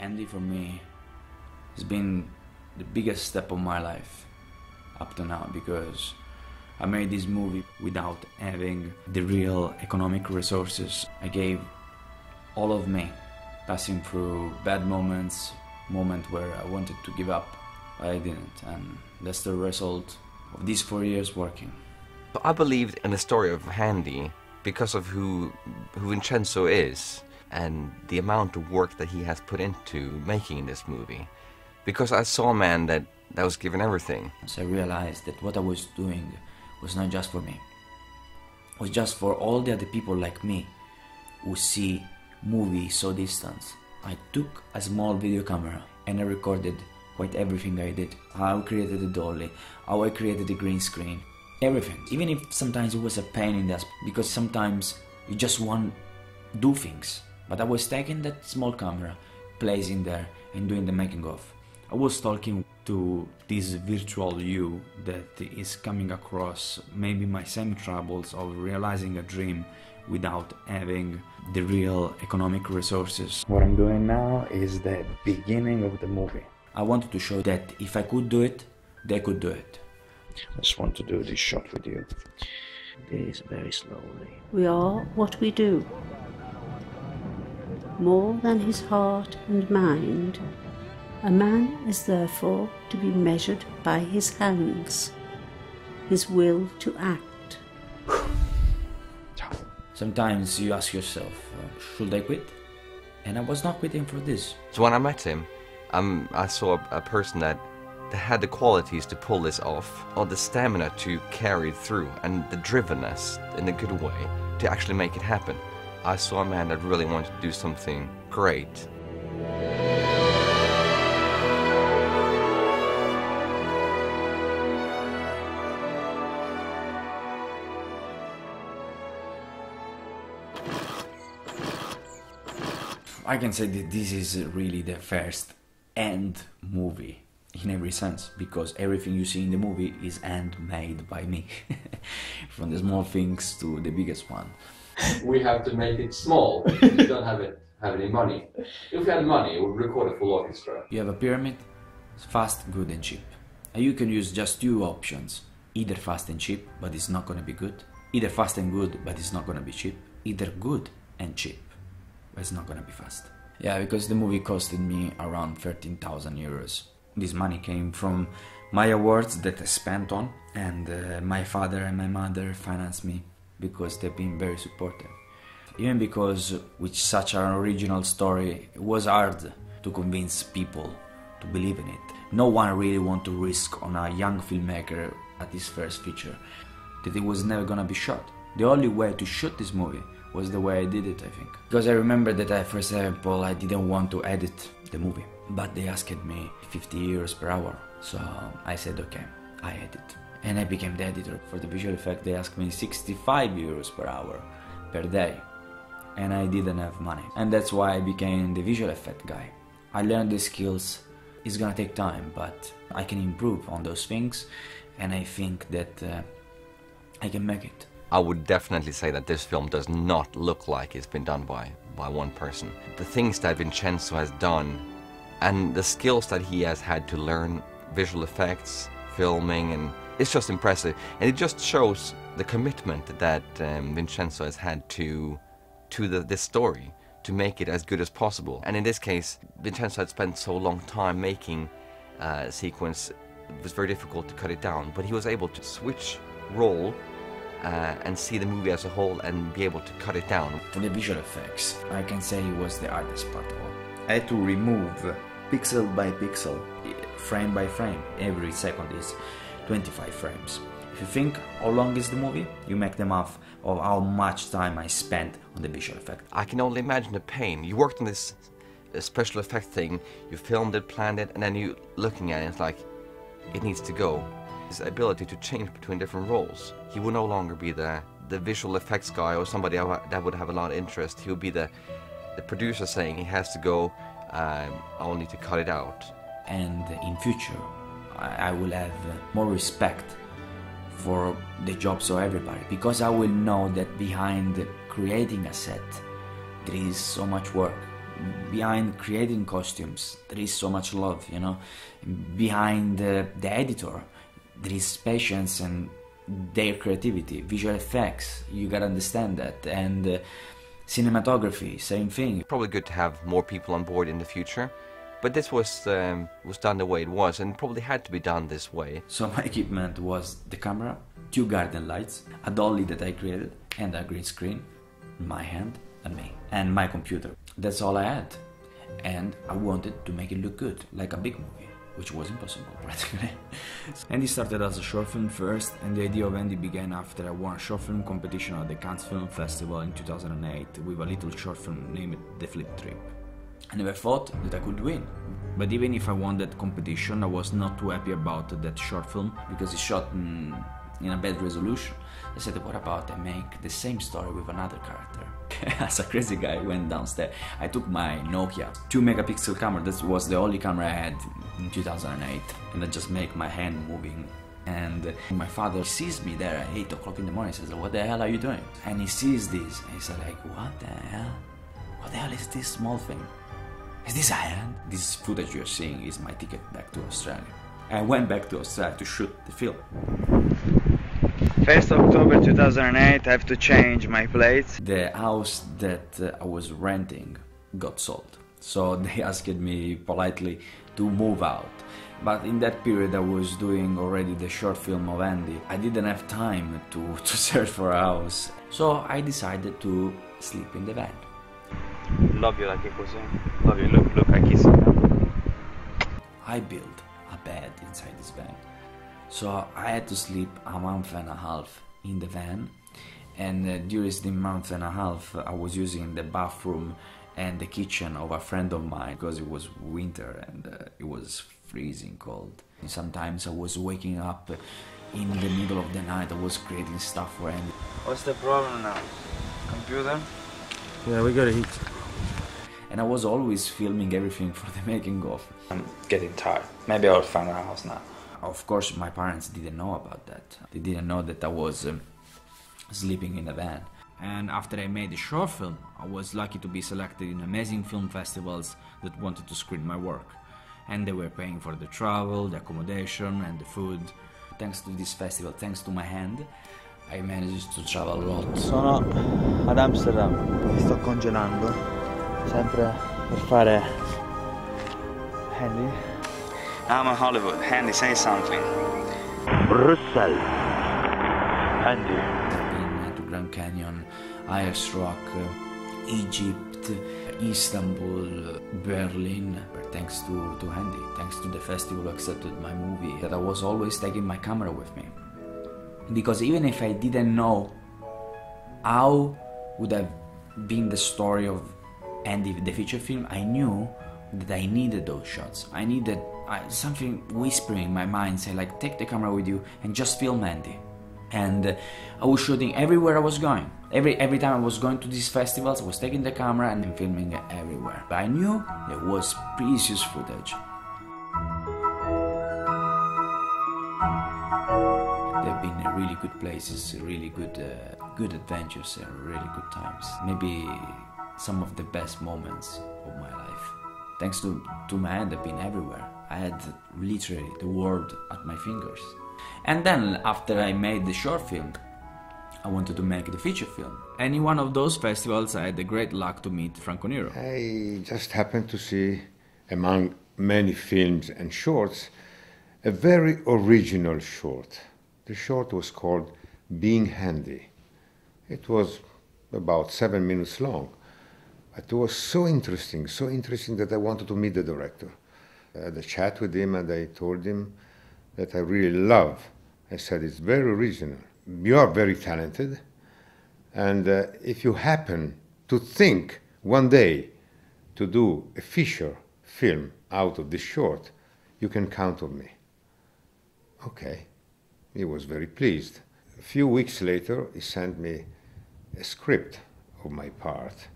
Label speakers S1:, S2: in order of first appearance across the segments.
S1: Andy for me has been the biggest step of my life up to now because I made this movie without having the real economic resources. I gave all of me, passing through bad moments, moment where I wanted to give up, but I didn't, and that's the result of these four years working.
S2: But I believed in the story of Handy because of who who Vincenzo is and the amount of work that he has put into making this movie. Because I saw a man that, that was given everything.
S1: So I realized that what I was doing was not just for me. It was just for all the other people like me who see movies so distant. I took a small video camera and I recorded quite everything I did. How I created the dolly, how I created the green screen, everything. Even if sometimes it was a pain in the ass because sometimes you just want to do things. But I was taking that small camera, placing there and doing the making of. I was talking to this virtual you that is coming across maybe my same troubles of realizing a dream without having the real economic resources. What I'm doing now is the beginning of the movie. I wanted to show that if I could do it, they could do it. I just want to do this shot with you. This very slowly.
S3: We are what we do. More than his heart and mind, a man is therefore to be measured by his hands, his will to act.
S1: Sometimes you ask yourself, uh, should I quit? And I was not quitting for this.
S2: So when I met him, um, I saw a, a person that, that had the qualities to pull this off, or the stamina to carry it through, and the drivenness in a good way to actually make it happen. I saw a man that really wanted to do something great.
S1: I can say that this is really the first end movie in every sense because everything you see in the movie is handmade by me from the small things to the biggest one
S4: we have to make it small. If we don't have it have any money. If we had money we would record a full orchestra.
S1: You have a pyramid? It's fast good and cheap. And you can use just two options. Either fast and cheap but it's not going to be good. Either fast and good but it's not going to be cheap. Either good and cheap but it's not going to be fast. Yeah because the movie costed me around 13,000 euros. This money came from my awards that I spent on, and uh, my father and my mother financed me because they've been very supportive. Even because with such an original story, it was hard to convince people to believe in it. No one really want to risk on a young filmmaker at his first feature that it was never gonna be shot. The only way to shoot this movie was the way I did it, I think. Because I remember that I, for example, I didn't want to edit the movie but they asked me 50 euros per hour. So I said, okay, I edit. And I became the editor. For the visual effect, they asked me 65 euros per hour per day. And I didn't have money. And that's why I became the visual effect guy. I learned the skills. It's gonna take time, but I can improve on those things. And I think that uh, I can make it.
S2: I would definitely say that this film does not look like it's been done by, by one person. The things that Vincenzo has done and the skills that he has had to learn visual effects, filming, and it's just impressive. And it just shows the commitment that um, Vincenzo has had to to the, this story to make it as good as possible. And in this case, Vincenzo had spent so long time making uh, a sequence, it was very difficult to cut it down. But he was able to switch role uh, and see the movie as a whole and be able to cut it down.
S1: For the visual effects, I can say it was the hardest part of all. I had to remove pixel by pixel, frame by frame. Every second is 25 frames. If you think how long is the movie, you make the math of how much time I spent on the visual effect.
S2: I can only imagine the pain. You worked on this uh, special effect thing, you filmed it, planned it, and then you looking at it, it's like, it needs to go. His ability to change between different roles. He will no longer be the, the visual effects guy or somebody that would have a lot of interest. He would be the, the producer saying he has to go um, only to cut it out.
S1: And in future, I, will have more respect for the jobs of everybody because I will know that behind creating a set there is so much work behind creating costumes, there is so much love, you know. Behind uh, the editor, there is patience and their creativity, visual effects. You gotta understand that, and uh, cinematography, same thing.
S2: Probably good to have more people on board in the future, but this was um, was done the way it was, and probably had to be done this way.
S1: So my equipment was the camera, two garden lights, a dolly that I created, and a green screen, my hand, and me, and my computer. That's all I had, and I wanted to make it look good, like a big movie which was impossible practically. Andy started as a short film first, and the idea of Andy began after I won a short film competition at the Cannes Film Festival in 2008 with a little short film named The Flip Trip. I never thought that I could win. But even if I won that competition, I was not too happy about that short film because it shot in, in a bad resolution. I said, what about I make the same story with another character? As a crazy guy went downstairs, I took my Nokia 2 megapixel camera, that was the only camera I had in 2008, and I just make my hand moving. And my father sees me there at 8 o'clock in the morning, says, what the hell are you doing? And he sees this, and he said like, what the hell? What the hell is this small thing? Is this a hand? This footage you're seeing is my ticket back to Australia. I went back to Australia to shoot the film.
S5: 1st October 2008, I have to change my plates.
S1: The house that uh, I was renting got sold. So they asked me politely to move out. But in that period, I was doing already the short film of Andy. I didn't have time to, to search for a house. So I decided to sleep in the van.
S5: Love you like così. Love you, look, look, I kiss you.
S1: I built a bed inside this van. So I had to sleep a month and a half in the van, and uh, during the month and a half, I was using the bathroom and the kitchen of a friend of mine because it was winter and uh, it was freezing cold. And sometimes I was waking up in the middle of the night. I was creating stuff for him.
S5: What's the problem now? Computer?
S6: Yeah, we got a heat.
S1: And I was always filming everything for the making of.
S5: I'm getting tired. Maybe I'll find a house now.
S1: Of course, my parents didn't know about that. They didn't know that I was um, sleeping in a van. And after I made the short film, I was lucky to be selected in amazing film festivals that wanted to screen my work. And they were paying for the travel, the accommodation, and the food. Thanks to this festival, thanks to my hand, I managed to travel a lot.
S5: Sono ad Amsterdam. Mi sto congelando. Sempre per fare Handy. I'm in Hollywood. Handy, say something.
S6: Brussels. Andy.
S1: been to Grand Canyon, Ayers Rock, uh, Egypt, Istanbul, Berlin. Thanks to, to Andy, thanks to the festival who accepted my movie, that I was always taking my camera with me. Because even if I didn't know how would have been the story of Andy, the feature film, I knew that I needed those shots. I needed I, something whispering in my mind, say like, take the camera with you and just film Andy and uh, I was shooting everywhere I was going. Every every time I was going to these festivals, I was taking the camera and filming everywhere. But I knew there was precious footage. They've been really good places, really good uh, good adventures, and really good times. Maybe some of the best moments of my life. Thanks to to my hand, I've been everywhere. I had literally the world at my fingers. And then after I made the short film, I wanted to make the feature film. In one of those festivals, I had the great luck to meet Franco Nero.
S7: I just happened to see, among many films and shorts, a very original short. The short was called Being Handy. It was about seven minutes long. But it was so interesting, so interesting that I wanted to meet the director. I had a chat with him and I told him that I really love. I said, it's very original. You are very talented. And uh, if you happen to think one day to do a feature film out of this short, you can count on me. Okay. He was very pleased. A few weeks later, he sent me a script of my part.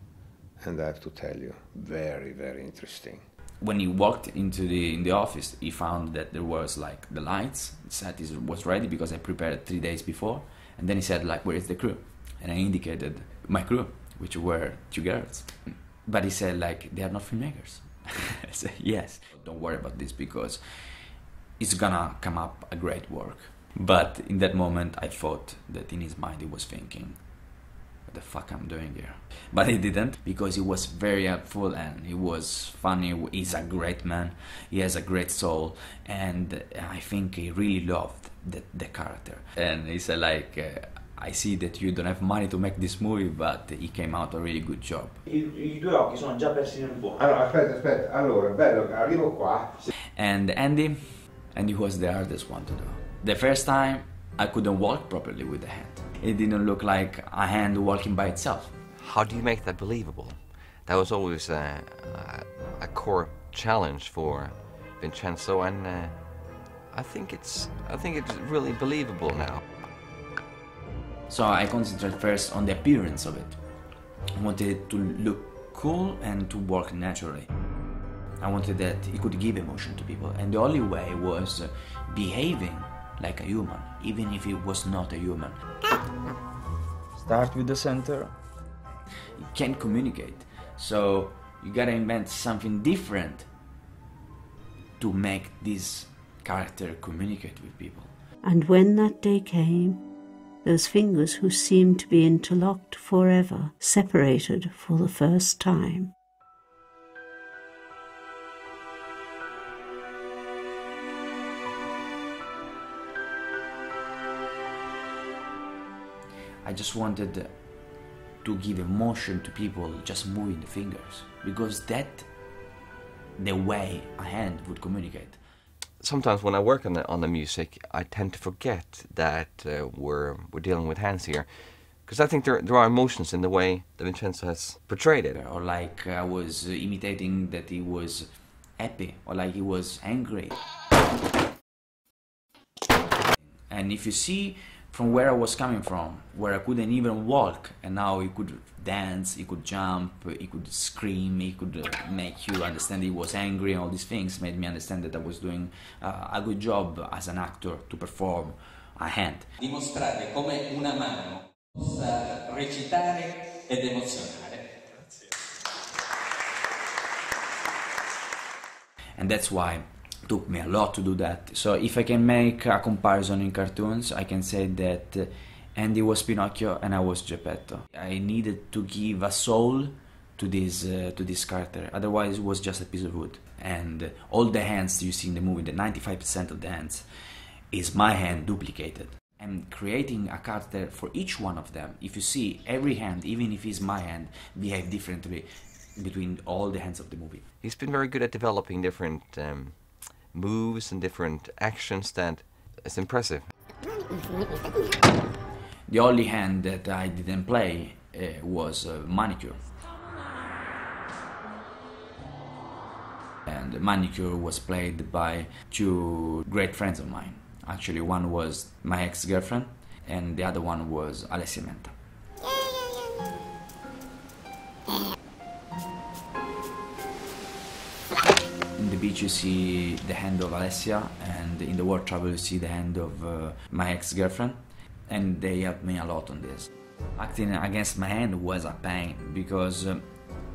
S7: And I have to tell you, very, very interesting
S1: when he walked into the in the office, he found that there was like the lights. Set is, was ready because I prepared three days before, and then he said like, "Where is the crew?" And I indicated my crew, which were two girls. But he said like they are not filmmakers. I said yes. Don't worry about this because it's gonna come up a great work. But in that moment, I thought that in his mind he was thinking, "What the fuck I'm doing here?" But he didn't because he was very helpful and he was funny. He's a great man. He has a great soul, and I think he really loved the, the character. And he said like. Uh, I see that you don't have money to make this movie, but he came out a really good job.
S5: I, I due occhi sono già persi nel vuoto.
S7: Allora, aspetta, aspetta. Allora, bello, arrivo qua.
S1: And Andy, Andy was the hardest one to do. The first time, I couldn't walk properly with the hand. It didn't look like a hand walking by itself.
S2: How do you make that believable? That was always a, a, a core challenge for Vincenzo, and uh, I think it's I think it's really believable now.
S1: So I concentrated first on the appearance of it. I wanted it to look cool and to work naturally. I wanted that it could give emotion to people, and the only way was uh, behaving like a human, even if he was not a human.
S5: Start with the center.
S1: You can't communicate, so you gotta invent something different to make this character communicate with people.
S3: And when that day came, those fingers who seemed to be interlocked forever separated for the first time.
S1: Just wanted to give emotion to people just moving the fingers because that the way a hand would communicate.
S2: Sometimes when I work on the on the music, I tend to forget that uh, we're we're dealing with hands here, because I think there there are emotions in the way that Vincenzo has portrayed it.
S1: Or like I was imitating that he was happy or like he was angry. And if you see from where I was coming from, where I couldn't even walk, and now he could dance, he could jump, he could scream, he could uh, make you understand he was angry, and all these things made me understand that I was doing uh, a good job as an actor to perform a hand.
S8: dimostrare come una mano possa recitare ed emozionare.
S1: and that's why took me a lot to do that. So if I can make a comparison in cartoons, I can say that uh, Andy was Pinocchio and I was Geppetto. I needed to give a soul to this uh, to this character. Otherwise, it was just a piece of wood. And uh, all the hands you see in the movie, the 95% of the hands, is my hand duplicated. I'm creating a character for each one of them. If you see every hand, even if it's my hand, behave differently between all the hands of the movie.
S2: He's been very good at developing different um, moves and different actions that is impressive.
S1: The only hand that I didn't play uh, was uh, manicure. And manicure was played by two great friends of mine. Actually, one was my ex-girlfriend, and the other one was Alessia Menta. The beach, you see the hand of Alessia, and in the world travel, you see the hand of uh, my ex-girlfriend, and they helped me a lot on this. Acting against my hand was a pain because um,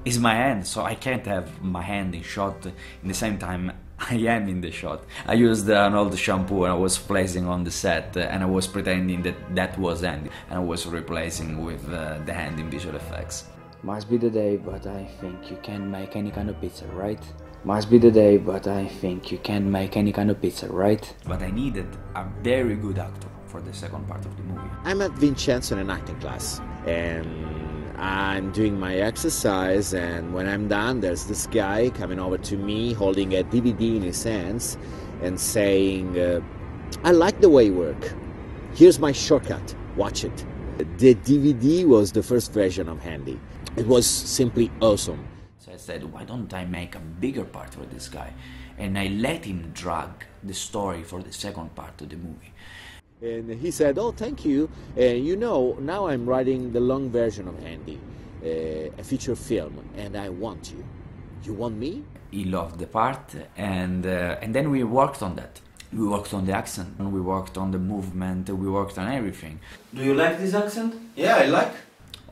S1: it's my hand, so I can't have my hand in shot in the same time I am in the shot. I used uh, an old shampoo and I was placing on the set, uh, and I was pretending that that was Andy, and I was replacing with uh, the hand in visual effects.
S9: Must be the day, but I think you can make any kind of pizza, right? Must be the day, but I think you can make any kind of pizza, right?
S1: But I needed a very good actor for the second part of the movie.
S10: I'm at Vincenzo in an acting class, and I'm doing my exercise. And when I'm done, there's this guy coming over to me holding a DVD in his hands and saying, uh, I like the way you work. Here's my shortcut. Watch it. The DVD was the first version of Handy. It was simply awesome.
S1: So I said, why don't I make a bigger part for this guy? And I let him drag the story for the second part of the movie.
S10: And he said, Oh, thank you. And you know, now I'm writing the long version of Andy, uh, a feature film, and I want you. You want me?
S1: He loved the part, and uh, and then we worked on that. We worked on the accent, and we worked on the movement, we worked on everything.
S5: Do you like this accent? Yeah, I like.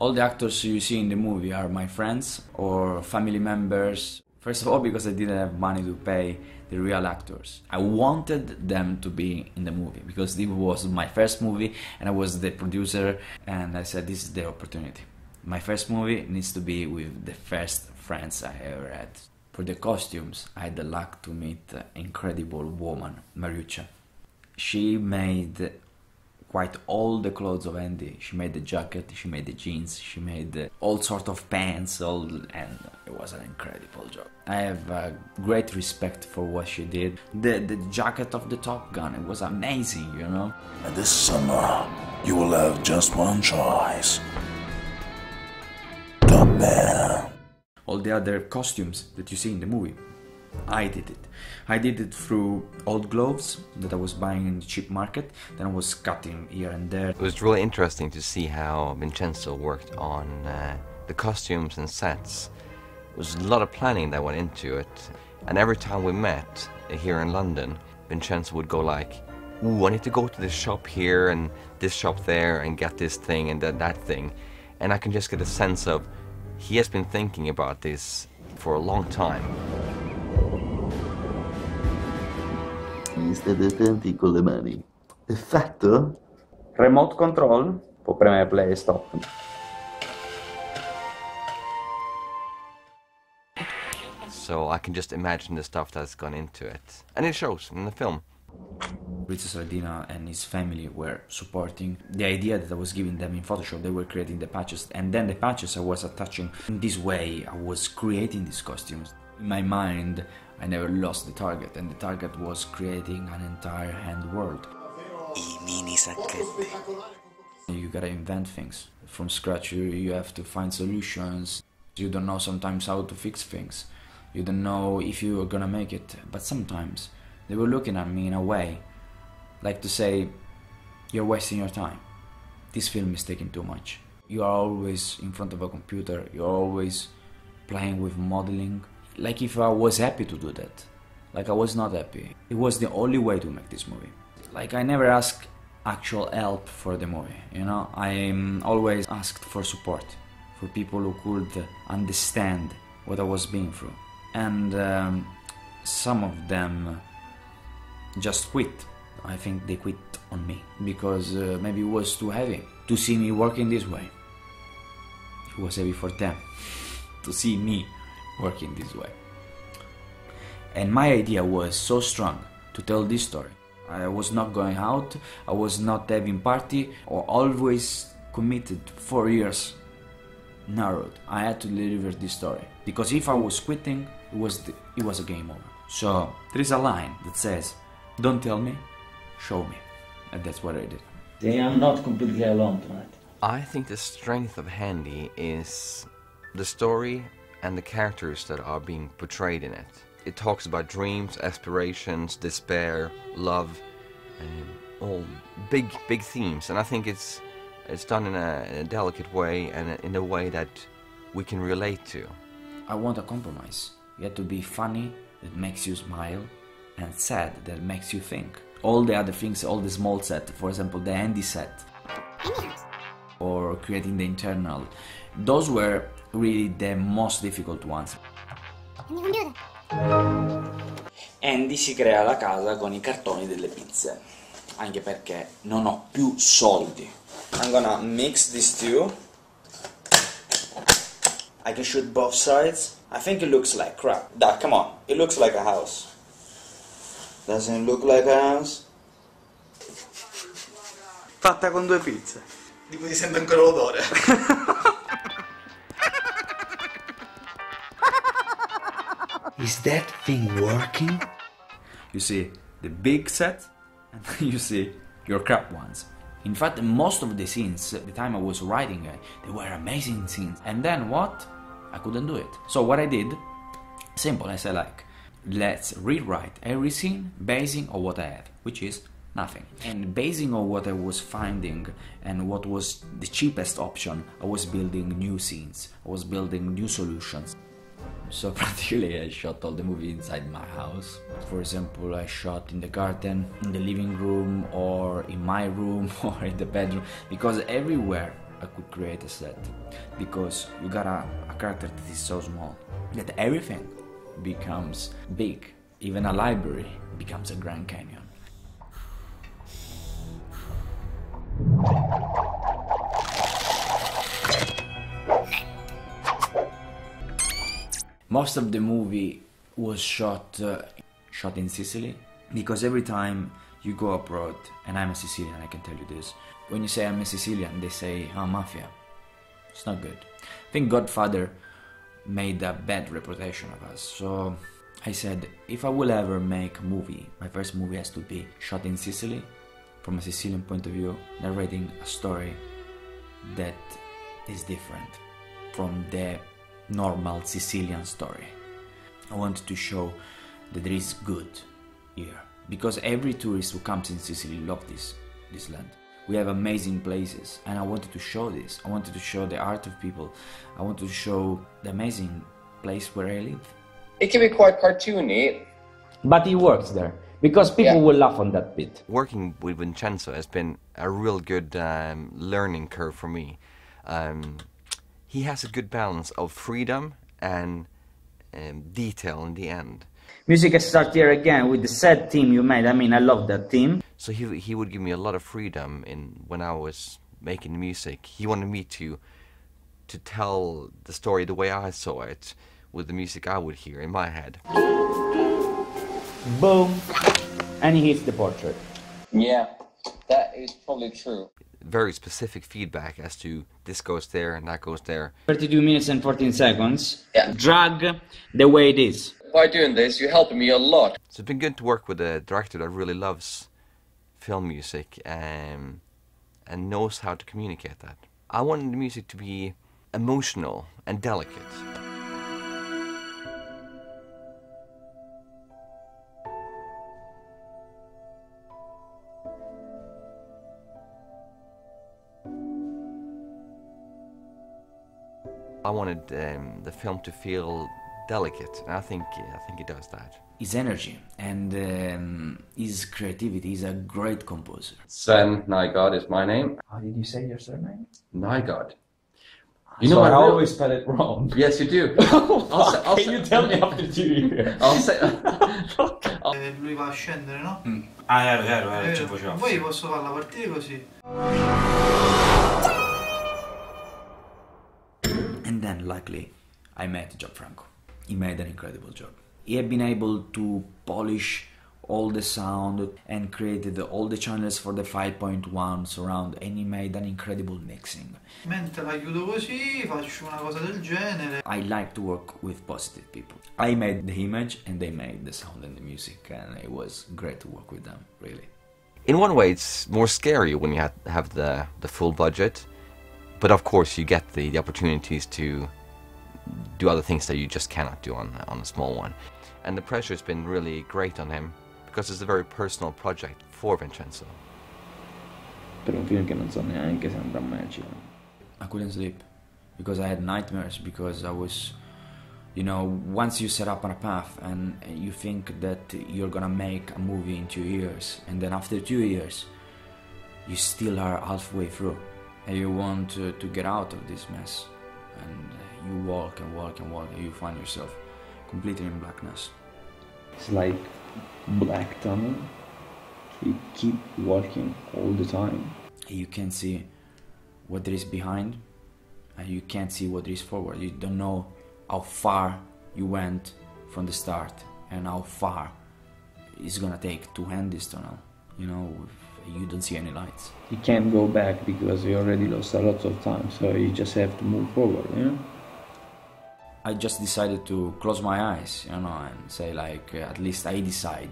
S1: All the actors you see in the movie are my friends or family members. First of all, because I didn't have money to pay the real actors. I wanted them to be in the movie because it was my first movie and I was the producer and I said this is the opportunity. My first movie needs to be with the first friends I ever had. For the costumes, I had the luck to meet incredible woman, Mariuccia. She made quite all the clothes of Andy. She made the jacket, she made the jeans, she made uh, all sort of pants, all, and it was an incredible job. I have uh, great respect for what she did. The the jacket of the Top Gun, it was amazing, you know.
S11: And this summer, you will have just one choice. Top Bear.
S1: All the other costumes that you see in the movie, I did it. I did it through old gloves that I was buying in the cheap market. Then I was cutting here and there.
S2: It was really interesting to see how Vincenzo worked on uh, the costumes and sets. There was a lot of planning that went into it. And every time we met here in London, Vincenzo would go like, Ooh, I need to go to this shop here and this shop there and get this thing and that, that thing. And I can just get a sense of he has been thinking about this for a long time.
S12: State attenti con le mani. Effetto?
S9: Remote control? Può premere play e stop.
S2: So I can just imagine the stuff that's gone into it. And it shows in the film.
S1: Rizzo Sardina and his family were supporting the idea that I was giving them in Photoshop. They were creating the patches, and then the patches I was attaching. In this way, I was creating these costumes. In my mind, I never lost the target, and the target was creating an entire hand world.
S11: I mini sacchetti.
S1: You gotta invent things from scratch. You, you have to find solutions. You don't know sometimes how to fix things. You don't know if you are gonna make it. But sometimes they were looking at me in a way like to say, You're wasting your time. This film is taking too much. You are always in front of a computer, you're always playing with modeling. Like if I was happy to do that. Like I was not happy. It was the only way to make this movie. Like I never asked actual help for the movie, you know? I always asked for support, for people who could understand what I was being through. And um, some of them just quit. I think they quit on me because uh, maybe it was too heavy to see me working this way. It was heavy for them to see me working this way. And my idea was so strong to tell this story. I was not going out, I was not having party, or always committed four years narrowed. I had to deliver this story because if I was quitting, it was the, it was a game over. So there is a line that says, "Don't tell me, show me," and that's what I did.
S9: They are not completely alone tonight.
S2: I think the strength of Handy is the story and the characters that are being portrayed in it. It talks about dreams, aspirations, despair, love, and all big, big themes. And I think it's it's done in a, in a delicate way and in a way that we can relate to.
S1: I want a compromise. You have to be funny that makes you smile, and sad that makes you think. All the other things, all the small set, for example, the Andy set, or creating the internal, those were really the most difficult ones.
S9: Andy si crea la casa con i cartoni delle pizze, anche perché non ho più soldi. I'm gonna mix these two. I can shoot both sides. I think it looks like crap. Dad, come on. It looks like a house. Doesn't it look like a house?
S5: Fatta con due pizze. Tipo ti sente ancora l'odore.
S11: Is that thing working?
S1: You see the big set, and you see your crap ones. In fact, most of the scenes, the time I was writing, uh, they were amazing scenes. And then what? I couldn't do it. So what I did, simple, I said like, let's rewrite every scene basing on what I have, which is nothing. And basing on what I was finding and what was the cheapest option, I was building new scenes. I was building new solutions. So practically I shot all the movie inside my house. For example, I shot in the garden, in the living room, or in my room, or in the bedroom, because everywhere I could create a set because you got a, a character that is so small that everything becomes big. Even a library becomes a Grand Canyon. Most of the movie was shot uh, shot in Sicily because every time you go abroad, and I'm a Sicilian, I can tell you this. When you say I'm a Sicilian, they say, "Ah, mafia." It's not good. I think Godfather made a bad reputation of us. So I said, if I will ever make a movie, my first movie has to be shot in Sicily, from a Sicilian point of view, narrating a story that is different from the normal Sicilian story. I wanted to show that there is good here because every tourist who comes in Sicily loves this this land. We have amazing places, and I wanted to show this. I wanted to show the art of people. I wanted to show the amazing place where I live.
S13: It can be quite cartoony.
S14: But it works there because people
S13: Yeah.
S14: will laugh on that bit.
S2: Working with Vincenzo has been a real good um, learning curve for me. Um, he has a good balance of freedom and um, detail in the end.
S14: Music has started here again with the sad theme you made. I mean, I love that theme.
S2: So he he would give me a lot of freedom in when I was making the music. He wanted me to to tell the story the way I saw it with the music I would hear in my head.
S14: Boom, and he hits the portrait.
S13: Yeah, that is probably true.
S2: Very specific feedback as to this goes there and that goes there.
S14: 32 minutes and 14 seconds.
S13: Yeah.
S14: Drag the way it is.
S13: By doing this, you're helping me a lot.
S2: So it's been good to work with a director that really loves film music um, and knows how to communicate that. I wanted the music to be emotional and delicate. I wanted um, the film to feel delicate, and I think I think it does that.
S1: His energy and um, his creativity. He's a great composer.
S4: Sven Nygard is my name.
S9: How did you say your surname?
S4: Nygard.
S9: so I
S4: my real-
S9: always spell it wrong.
S4: Yes, you do. I'll say, I'll
S9: Can
S4: say-
S9: you tell me after two years?
S4: I'll say.
S15: Eh, lui va a scendere, no?
S1: Ah, vero, vero, vero,
S15: Eh,
S1: ci faceva.
S15: Poi posso farla partire così.
S1: And then, luckily, I met Gianfranco. He made an incredible job. He had been able to polish all the sound and created all the channels for the 5.1 surround and he made an incredible mixing.
S15: Mentre la così, faccio una cosa del genere.
S1: I like to work with positive people. I made the image and they made the sound and the music and it was great to work with them, really.
S2: In one way, it's more scary when you have, have the, the full budget, but of course you get the, the opportunities to do other things that you just cannot do on, on a small one. And the pressure has been really great on him because it's a very personal project for Vincenzo.
S9: Per un film che non so neanche se andrà mai al cinema.
S1: I couldn't sleep because I had nightmares because I was you know once you set up on a path and you think that you're gonna make a movie in two years and then after two years you still are halfway through and you want to, to get out of this mess and uh, you walk and walk and walk and you find yourself completely in blackness
S9: It's like black tunnel. You keep walking all the time.
S1: you can't see what there is behind and you can't see what there is forward you don't know how far you went from the start and how far it's gonna take to end this tunnel you know you don't see any lights
S9: You can't go back because you already lost a lot of time, so you just have to move forward, you know?
S1: i just decided to close my eyes you know and say like uh, at least i decide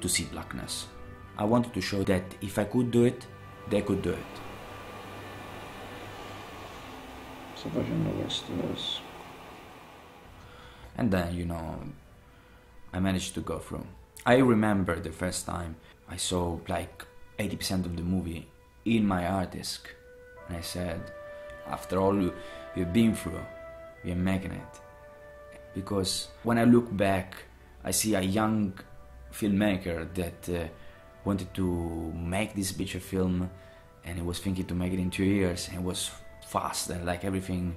S1: to see blackness i wanted to show that if i could do it they could do it
S9: Sto facendo questo adesso.
S1: and then you know i managed to go through i remember the first time i saw like 80% of the movie in my hard disk and i said after all you, you've been through you're making it because when i look back i see a young filmmaker that uh, wanted to make this feature film and he was thinking to make it in two years, and it was fast and like everything.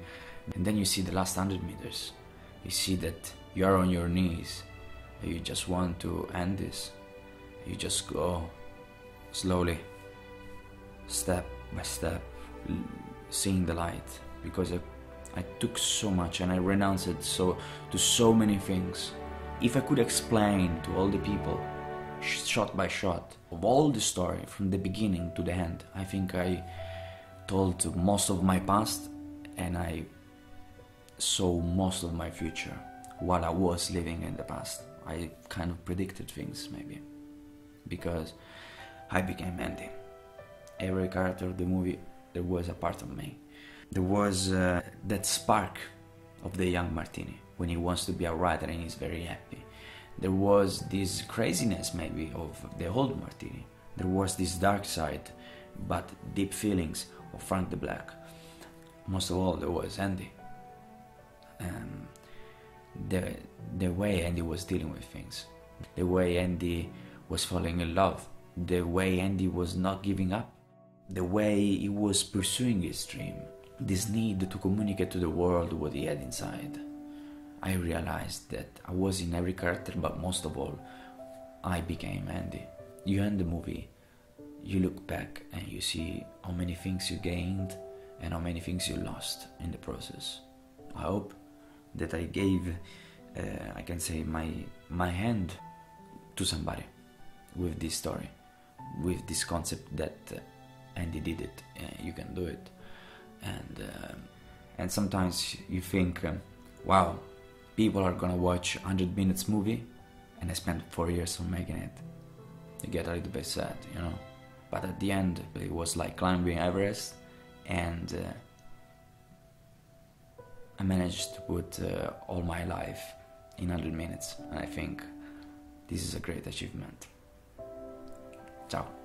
S1: And then you see the last hundred meters, you see that you are on your knees, and you just want to end this. You just go slowly, step by step, seeing the light because I, I took so much and I renounced so to so many things. If I could explain to all the people, shot by shot, of all the story from the beginning to the end, I think I told most of my past and I saw most of my future while I was living in the past. I kind of predicted things maybe because I became Andy. Every character of the movie, there was a part of me. There was uh, that spark of the young Martini when he wants to be a writer and he's very happy. There was this craziness maybe of the old Martini. There was this dark side, but deep feelings of Frank the Black. Most of all, there was Andy. Um, the the way Andy was dealing with things, the way Andy was falling in love, the way Andy was not giving up, the way he was pursuing his dream, this need to communicate to the world what he had inside. I realized that I was in every character, but most of all, I became Andy. You end the movie, you look back and you see how many things you gained and how many things you lost in the process. I hope that I gave, uh, I can say, my my hand to somebody with this story, with this concept that uh, Andy did it, uh, you can do it, and uh, and sometimes you think, um, wow, people are gonna watch 100 minutes movie, and I spent four years on making it. You get a little bit sad, you know, but at the end it was like climbing Everest, and uh, I managed to put uh, all my life in 100 minutes, and I think this is a great achievement. Chao.